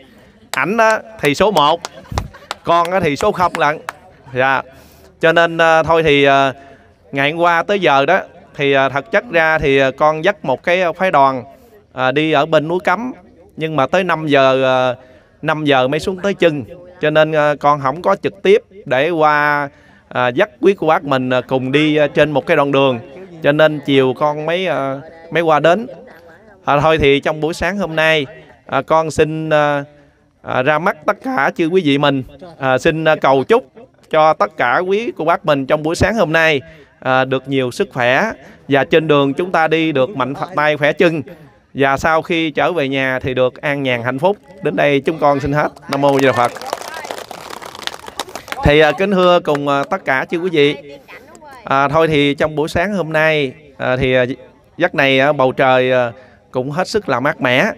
Ảnh thì số 1 con thì số 0 lận. Dạ. Cho nên uh, thôi thì uh, ngày hôm qua tới giờ đó thì uh, thật chất ra thì uh, con dắt một cái phái đoàn uh, đi ở bên núi cấm. Nhưng mà tới 5 giờ uh, 5 giờ mới xuống tới chân. Cho nên uh, con không có trực tiếp để qua uh, dắt quý cô bác mình uh, cùng đi uh, trên một cái đoạn đường. Cho nên chiều con mới uh, mới qua đến à, thôi thì trong buổi sáng hôm nay à, con xin à, à, ra mắt tất cả chư quý vị mình. À, xin à, cầu chúc cho tất cả quý cô bác mình trong buổi sáng hôm nay à, được nhiều sức khỏe và trên đường chúng ta đi được mạnh tay khỏe chân. Và sau khi trở về nhà thì được an nhàn hạnh phúc. Đến đây chúng con xin hết. Nam mô di đà phật. Thì à, kính thưa cùng à, tất cả chư quý vị. À, thôi thì trong buổi sáng hôm nay à, thì à, giấc này à, bầu trời à, cũng hết sức là mát mẻ.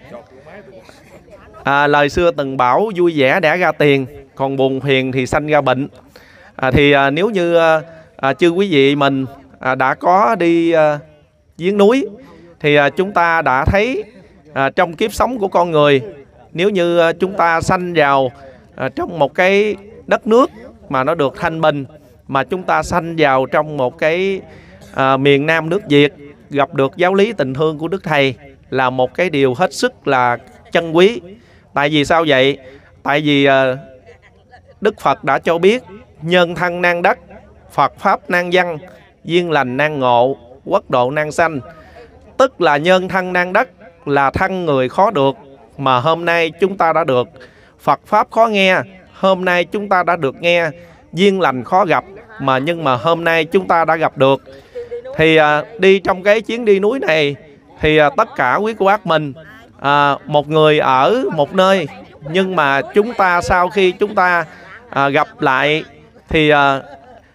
À, lời xưa từng bảo vui vẻ đã ra tiền còn buồn phiền thì sanh ra bệnh. À, thì à, nếu như à, à, chư quý vị mình à, đã có đi à, giếng núi thì à, chúng ta đã thấy à, trong kiếp sống của con người nếu như à, chúng ta sanh vào à, trong một cái đất nước mà nó được thanh bình mà chúng ta sanh vào trong một cái à, miền Nam nước Việt gặp được giáo lý tình thương của Đức Thầy là một cái điều hết sức là chân quý. Tại vì sao vậy? Tại vì ờ, Đức Phật đã cho biết nhân thân nan đất, Phật pháp nan văn, duyên lành nan ngộ, quốc độ nan sanh. Tức là nhân thân nan đất là thân người khó được mà hôm nay chúng ta đã được Phật pháp khó nghe, hôm nay chúng ta đã được nghe duyên lành khó gặp mà nhưng mà hôm nay chúng ta đã gặp được thì à, đi trong cái chuyến đi núi này thì à, tất cả quý cô bác mình à, một người ở một nơi nhưng mà chúng ta sau khi chúng ta à, gặp lại thì à,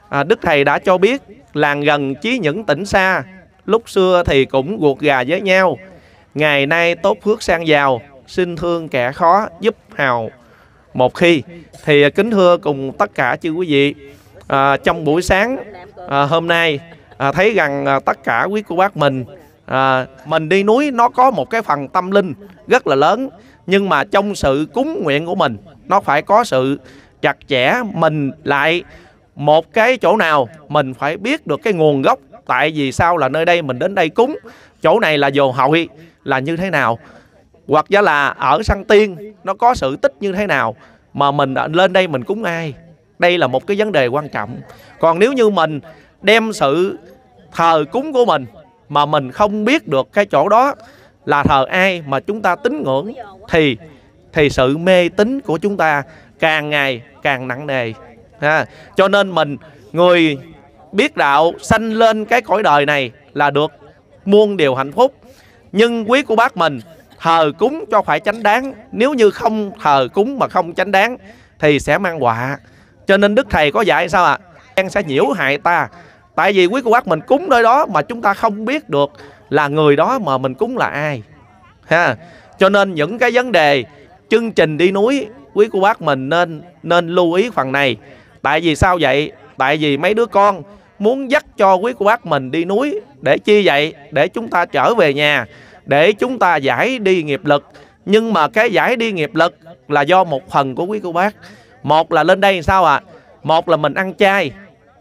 à, đức thầy đã cho biết làng gần chí những tỉnh xa. Lúc xưa thì cũng guột gà với nhau. Ngày nay tốt phước sang giàu xin thương kẻ khó giúp hào một khi. Thì à, kính thưa cùng tất cả chư quý vị à, trong buổi sáng à, hôm nay à, thấy rằng à, tất cả quý cô bác mình à, mình đi núi nó có một cái phần tâm linh rất là lớn nhưng mà trong sự cúng nguyện của mình nó phải có sự chặt chẽ mình lại một cái chỗ nào mình phải biết được cái nguồn gốc. Tại vì sao là nơi đây mình đến đây cúng chỗ này là dồ hội là như thế nào? Hoặc giả là ở săn tiên nó có sự tích như thế nào mà mình đã lên đây mình cúng ai? Đây là một cái vấn đề quan trọng. Còn nếu như mình đem sự thờ cúng của mình mà mình không biết được cái chỗ đó là thờ ai mà chúng ta tín ngưỡng, thì thì sự mê tín của chúng ta càng ngày càng nặng nề, ha. cho nên mình, người biết đạo sanh lên cái cõi đời này là được muôn điều hạnh phúc nhưng quý của bác mình, thờ cúng cho phải chánh đáng nếu như không thờ cúng mà không chánh đáng, thì sẽ mang họa cho nên đức thầy có dạy sao ạ à? sẽ nhiễu hại ta tại vì quý cô bác mình cúng nơi đó mà chúng ta không biết được là người đó mà mình cúng là ai. Ha. Cho nên những cái vấn đề, chương trình đi núi, quý cô bác mình nên nên lưu ý phần này. Tại vì sao vậy? Tại vì mấy đứa con muốn dắt cho quý cô bác mình đi núi để chi vậy? Để chúng ta trở về nhà, để chúng ta giải đi nghiệp lực. Nhưng mà cái giải đi nghiệp lực là do một phần của quý cô bác. Một là lên đây sao ạ? À? một là mình ăn chay,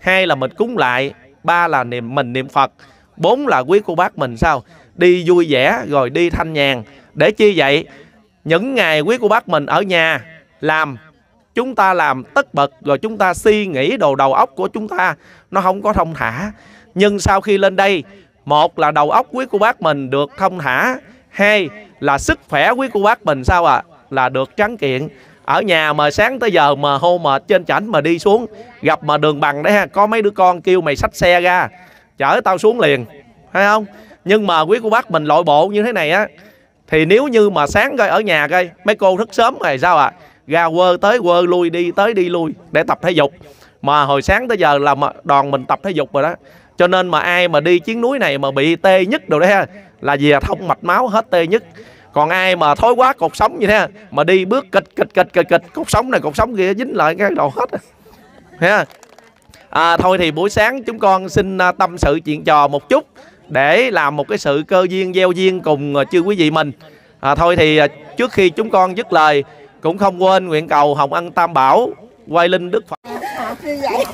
hai là mình cúng lại ba là niệm, mình niệm phật, bốn là quý cô bác mình sao? Đi vui vẻ rồi đi thanh nhàn. Để chi vậy? Những ngày quý cô bác mình ở nhà làm, chúng ta làm tất bật rồi chúng ta suy nghĩ đồ đầu óc của chúng ta, nó không có thông thả. Nhưng sau khi lên đây, một là đầu óc quý cô bác mình được thông thả, hai là sức khỏe quý cô bác mình sao à là được trắng kiện ở nhà mà sáng tới giờ mà hô mệt, trên chảnh mà đi xuống, gặp mà đường bằng đấy ha. Có mấy đứa con kêu mày xách xe ra, chở tao xuống liền phải không? Nhưng mà quý cô bác mình lội bộ như thế này á, thì nếu như mà sáng coi ở nhà coi, mấy cô thức sớm rồi sao à ra quơ tới quơ lui, đi tới đi lui để tập thể dục. Mà hồi sáng tới giờ là đoàn mình tập thể dục rồi đó. Cho nên mà ai mà đi chuyến núi này mà bị tê nhất đồ đấy ha, là vì thông mạch máu hết tê nhất còn ai mà thói quá cột sống như thế mà đi bước kịch kịch kịch kịch kịch cột sống này cột sống kia dính lại cái đầu hết ha à, thôi thì buổi sáng chúng con xin tâm sự chuyện trò một chút để làm một cái sự cơ duyên gieo duyên cùng chư quý vị mình à, thôi thì trước khi chúng con dứt lời cũng không quên nguyện cầu hồng ân tam bảo quay linh đức phật như vậy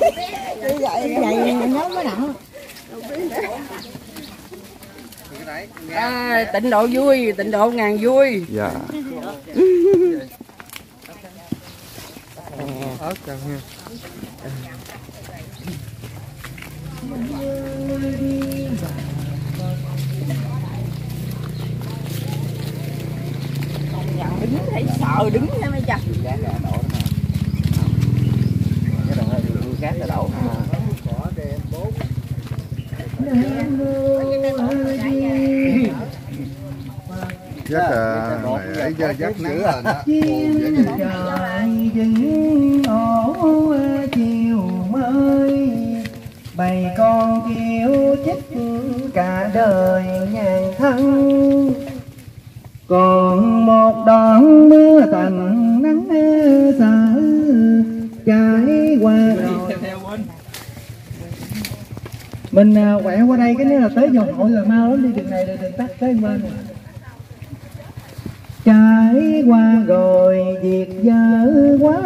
như vậy vậy nó mới nặng à, tịnh độ vui tịnh độ ngàn vui. Dạ. Đứng thấy sợ đứng nha mấy chặt cát là đậu chắc là mày ấy ra dắt nắng lên trời dừng ổ chiều mới. Bầy con kêu chết cả đời nhàn thân. Còn một đoạn mưa tạnh nắng sợ trải qua mình à, quẹo qua đây cái nếu là tới dòng hội rồi mau lắm đi đường này rồi đường tắt tới bên này. Trải qua rồi việc dở quá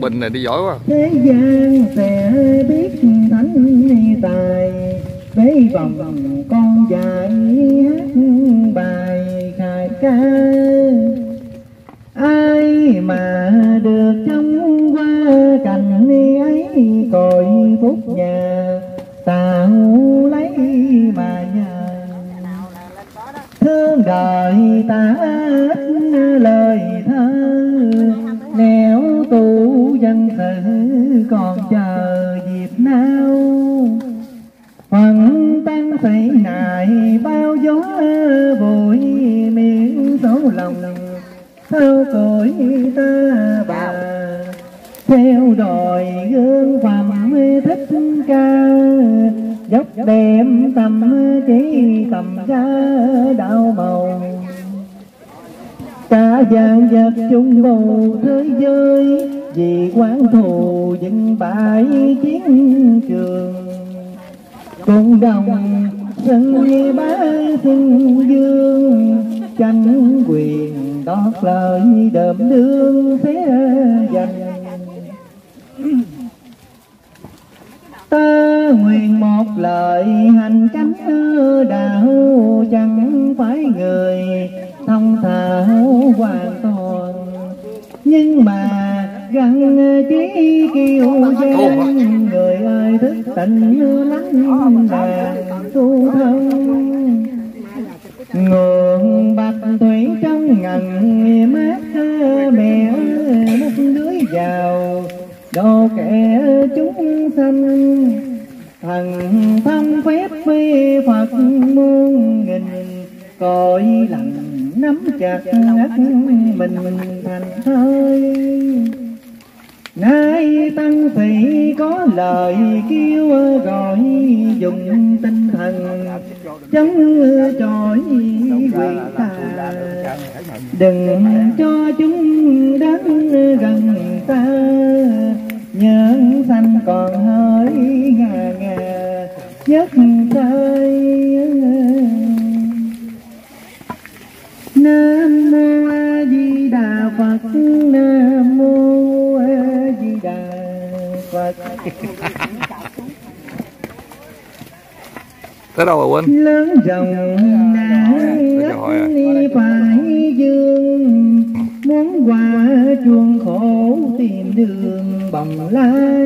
bình này đi giỏi quá. Thế gian sẽ biết thánh tài. Bế vòng con dạy hát bài khai ca. Ai mà được trong qua cảnh ấy cội phúc nhà tao lấy mà nhờ. Thương đời ta ít lời thơ. Nẻo tu dân sự còn chờ dịp nào, Phần tăng sĩ nại bao gió bụi miệng xấu lòng. Theo cõi ta bà Theo đòi gương phàm thích ca. Dốc đem tâm chỉ tầm ra đạo màu Cả vàng vật chung bầu thế giới, Vì quán thù dựng bãi chiến trường. Cùng đồng sân như bá sinh dương Tranh quyền đót lời đờm đương sẽ dành Ta nguyện một lời hành chánh đạo, chẳng phải người thông thạo hoàn toàn. Nhưng mà gần chí kiêu gian người ơi thức tình lắng đà tu thân. Ngườn bạch thủy trong ngần mát mẹ một lưới vào cho kẻ chúng sanh. Thần thông phép phi phật muôn nghìn, cõi lành nắm chặt ngắt mình thành thơi. Nay tăng thị có lời kêu gọi dùng tinh thần, chống chọi quỷ tà. Đừng cho chúng đến gần ta. Giấc tay Nam mô A Di Đà Phật. Nam mô A Di Đà Phật. Tới đâu rồi quên? Lớn rộng nải ấp phải dương. Muốn qua chuông khổ tìm đường bồng lai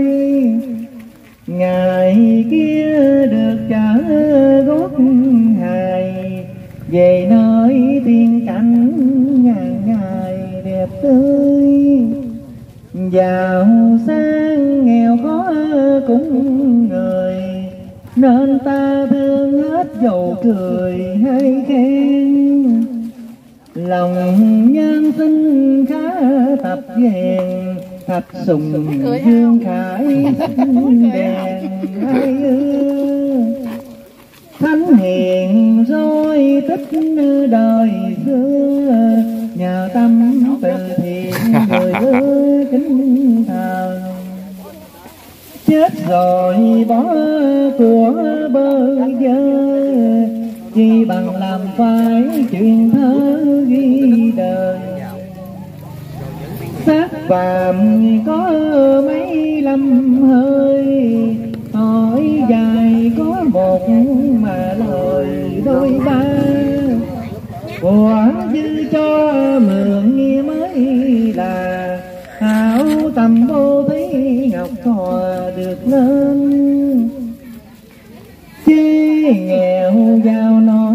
ghen thạch sùng dương khải đèn thánh hiền rồi tích đời xưa nhờ tâm từ thiện người ưa kính thờ. Chết rồi bỏ của bơ vơ chỉ bằng làm phải chuyện thơ ghi đời xác phàm có mấy lăm hơi, hỏi dài có một mà lời đôi ba. Của dư cho mượn nghe mới là hảo tâm vô thấy ngọc thọ được lên. Chi nghèo giàu nó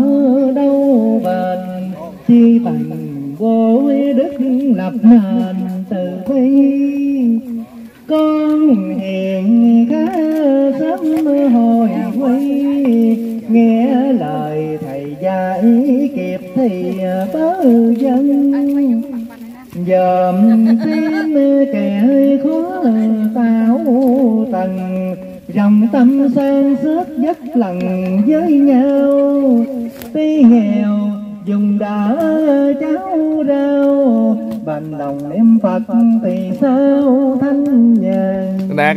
đâu bền, chi bằng vô đức lập nền từ bi con hiền khá sớm hồi quy nghe lời thầy dạy kịp thì bớ dân. Dòm tim kẻ khó tạo tầng dòng tâm san sức nhất lần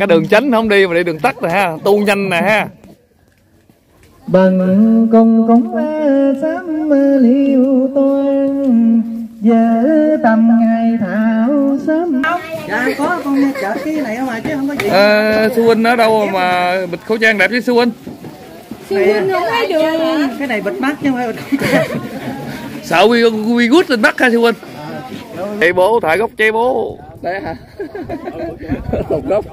cái đường chánh không đi mà đi đường tắt rồi ha. Tu nhanh nè ha. Bằng cùng cũng sám liêu toan giờ tầm ngày thảo sớm. Dạ có con chở cái này không mà chứ không có gì. Ờ, sư huynh ở đâu mà bịt khẩu trang đẹp với sư huynh? Sư huynh không thấy đường cái này bịt mắt chứ không phải bịt khẩu trang sợ quy quy gút lên mắt ha sư huynh. Ê bố thả gốc che bố đây hả? Lột gốc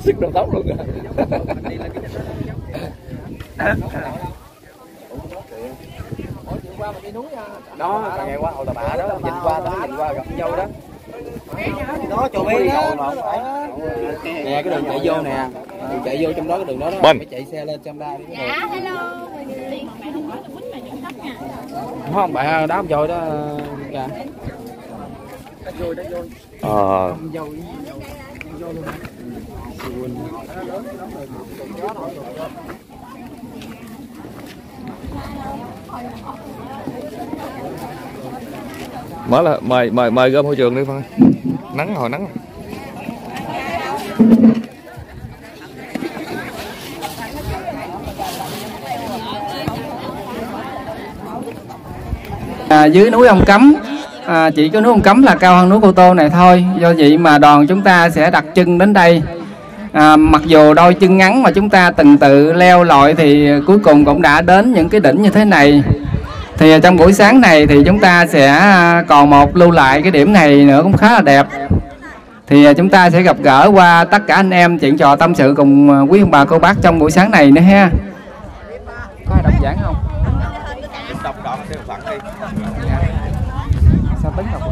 sức đầu tóc luôn đó ngày qua hồi là bà đó nhìn qua tao nhìn qua gặp nhau đó. Đó chỗ bên đó nè cái đường chạy vô nè. Đường chạy vô trong đó cái đường đó đó. Bên. phải chạy xe lên trong đây. Dạ, hello. không? Bạn đá vô đó kìa ờ. Mở là mời mời mời gom môi trường đi Phan nắng hồi nắng. À, dưới núi ông cấm à, chỉ có núi ông cấm là cao hơn núi cô tô này thôi. Do vậy mà đoàn chúng ta sẽ đặt chân đến đây. À, mặc dù đôi chân ngắn mà chúng ta từng tự leo lội thì cuối cùng cũng đã đến những cái đỉnh như thế này. Thì trong buổi sáng này thì chúng ta sẽ à, còn một lưu lại cái điểm này nữa cũng khá là đẹp. Thì à, chúng ta sẽ gặp gỡ qua tất cả anh em chuyện trò tâm sự cùng à, quý ông bà cô bác trong buổi sáng này nữa ha. Có ai đọc giảng không đọc đọc theo phận đi sao tính đọc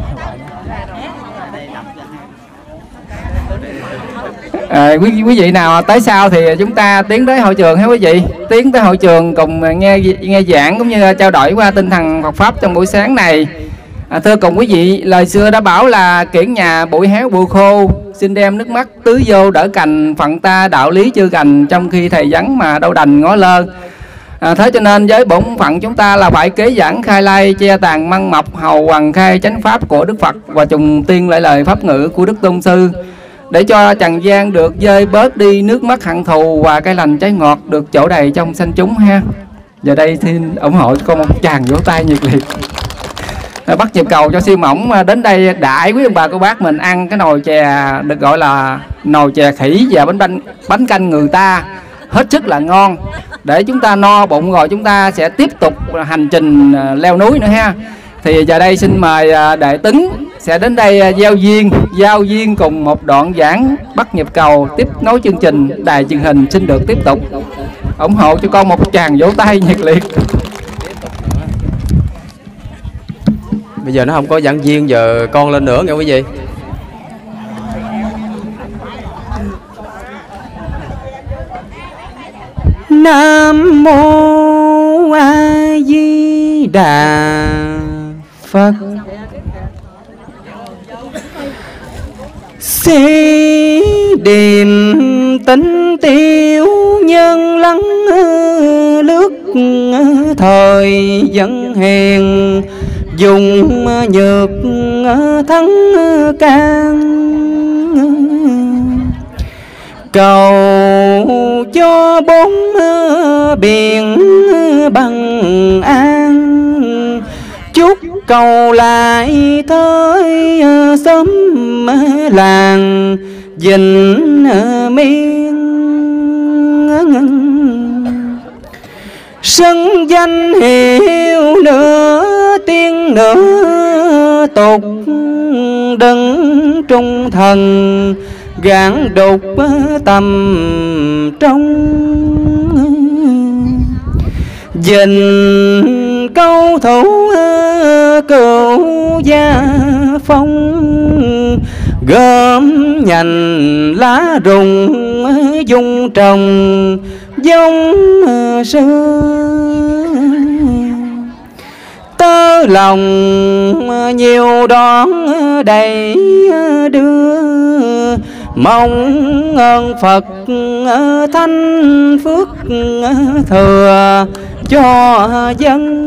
À, quý quý vị nào tới sau thì chúng ta tiến tới hội trường hết quý vị? Tiến tới hội trường cùng nghe nghe giảng cũng như trao đổi qua tinh thần Phật pháp trong buổi sáng này. À, thưa cùng quý vị lời xưa đã bảo là kiển nhà bụi héo bụi khô xin đem nước mắt tưới vô đỡ cành phận ta đạo lý chưa cành trong khi thầy vắng mà đâu đành ngó lơ. À, thế cho nên với bổn phận chúng ta là phải kế giảng khai lai che tàn măng mọc hầu hoàng khai chánh pháp của Đức Phật và trùng tiên lại lời pháp ngữ của Đức Tôn Sư để cho trần gian được dơi bớt đi nước mắt hận thù và cái lành trái ngọt được chỗ đầy trong sanh chúng ha. Giờ đây xin ủng hộ cho con một tràng vỗ tay nhiệt liệt. À, bắt nhịp cầu cho siêu mỏng đến đây đại quý ông bà, cô bác mình ăn cái nồi chè được gọi là nồi chè khỉ và bánh bánh bánh canh người ta hết sức là ngon để chúng ta no bụng rồi chúng ta sẽ tiếp tục hành trình à, leo núi nữa ha thì giờ đây xin mời đại đệ sẽ đến đây à, giao duyên giao duyên cùng một đoạn giảng bắt nhịp cầu tiếp nối chương trình đài truyền hình xin được tiếp tục. Ủng hộ cho con một tràng vỗ tay nhiệt liệt. Bây giờ nó không có giảng viên giờ con lên nữa nghe quý vị. Nam mô A Di Đà Phật Sĩ điềm tinh tiêu nhân lắng lướt thời dân hèn dùng nhược thắng can. Cầu cho bốn biển bằng an cầu lại tới à, sớm à, làng, dình à, miên sân danh hiệu nữa tiên nữa tục, đấng trung thần, gạn đục tâm trong dình câu thủ ờ, cựu gia phong. Gom nhành lá rụng ờ, dung trồng, giống ờ, xưa tơ lòng nhiều đón đầy đưa. Mong ơn Phật thanh phước thừa cho dân.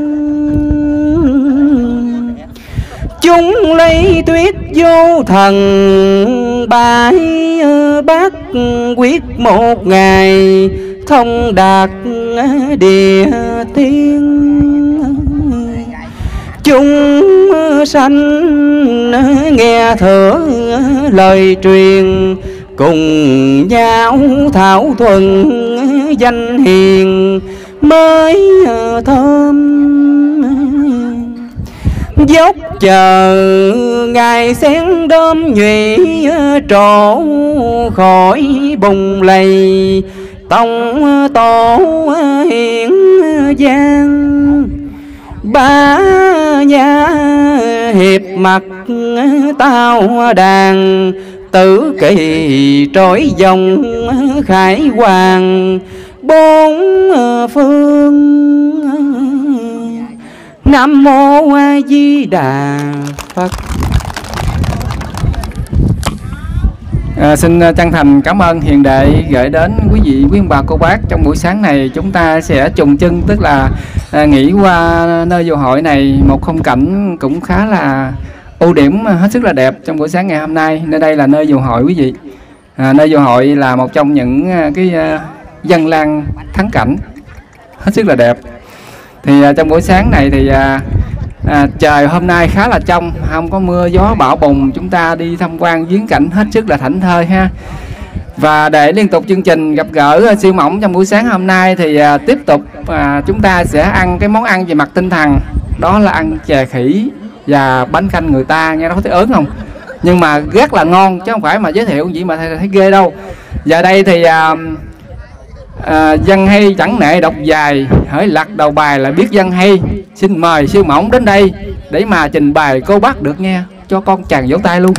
Chúng lấy tuyết vô thần, bãi ờ, bác quyết một ngày thông đạt ờ, địa tiên. Chúng ờ, sanh nghe thở lời truyền, cùng nhau thảo thuần danh hiền mới thơm. Dốc chờ ngày sen đơm nhụy trổ khỏi bùng lầy, tông tổ hiển giang. Ba nhà hiệp mặt tao đàn, tử kỳ trỗi dòng khải hoàng bốn ờ, phương. Nam mô a di đà phật. À, xin ờ, chân thành cảm ơn hiền đệ gửi đến quý vị quý ông bà cô bác. Trong buổi sáng này chúng ta sẽ trùng chân tức là à, nghỉ qua nơi vô hội này. Một khung cảnh cũng khá là ưu điểm hết sức là đẹp trong buổi sáng ngày hôm nay. Nơi đây là nơi vô hội quý vị. À, nơi vô hội là một trong những cái dân lan thắng cảnh. Hết sức là đẹp. Thì à, trong buổi sáng này thì à, à, trời hôm nay khá là trong không có mưa gió bão bùng. Chúng ta đi tham quan viếng cảnh hết sức là thảnh thơi ha. Và để liên tục chương trình gặp gỡ à, siêu mỏng trong buổi sáng hôm nay thì à, tiếp tục à, chúng ta sẽ ăn cái món ăn về mặt tinh thần. Đó là ăn chè khỉ và bánh canh người ta nghe nó có thấy ớn không? Nhưng mà rất là ngon chứ không phải mà giới thiệu gì mà thấy, thấy ghê đâu. Giờ đây thì à, à, dân hay chẳng nệ đọc dài hỡi lạc đầu bài là biết dân hay. Xin mời siêu mỏng đến đây để mà trình bày cô bác được nghe cho con chàng vỗ tay luôn.